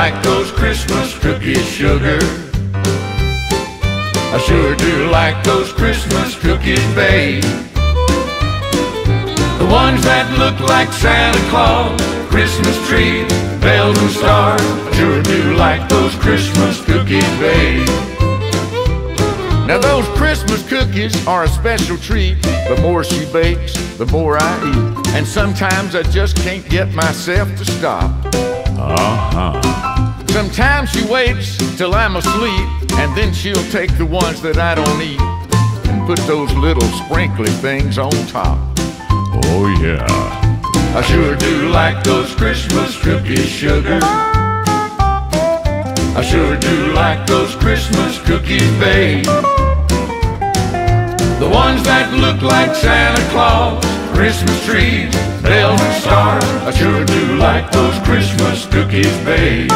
like those Christmas cookies, sugar. I sure do like those Christmas cookies, babe. The ones that look like Santa Claus, Christmas trees, bells and stars. I sure do like those Christmas cookies, babe. Now those Christmas cookies are a special treat. The more she bakes, the more I eat. And sometimes I just can't get myself to stop. Uh-huh. Sometimes she waits till I'm asleep, and then she'll take the ones that I don't eat and put those little sprinkly things on top. Oh yeah. I sure do like those Christmas cookies, sugar. I sure do like those Christmas cookies, babe. The ones that look like Santa Claus, Christmas trees, bells and stars. I sure do like those Christmas cookies, babe.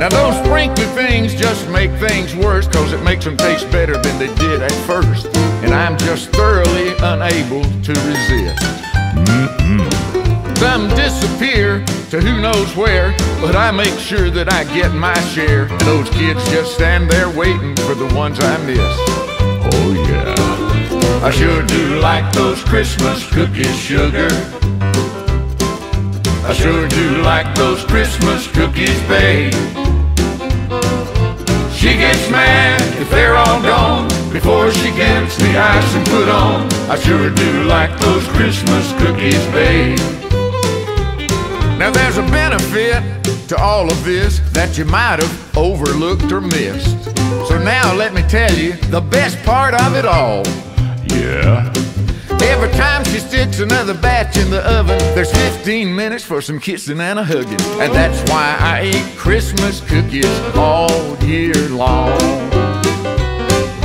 Now those sprinkly things just make things worse Cause it makes them taste better than they did at first And I'm just thoroughly unable to resist Some disappear to who knows where But I make sure that I get my share And those kids just stand there waiting for the ones I miss Oh yeah. I sure do like those Christmas cookies, sugar. I sure do like those Christmas cookies, babe. She gets mad if they're all gone before she gets the icing put on. I sure do like those Christmas cookies, babe. Now there's a benefit to all of this that you might have overlooked or missed So now let me tell you the best part of it all Yeah. Every time she sticks another batch in the oven, there's 15 minutes for some kissing and a hugging. And that's why I eat Christmas cookies all year long.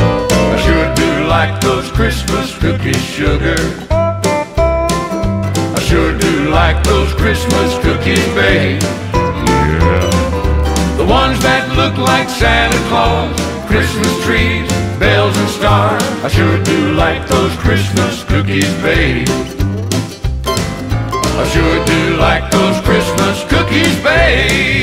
I sure do like those Christmas cookies, sugar. I sure do like those Christmas cookies, babe. Yeah. The ones that look like Santa Claus, I sure do like those Christmas cookies, babe. I sure do like those Christmas cookies, babe.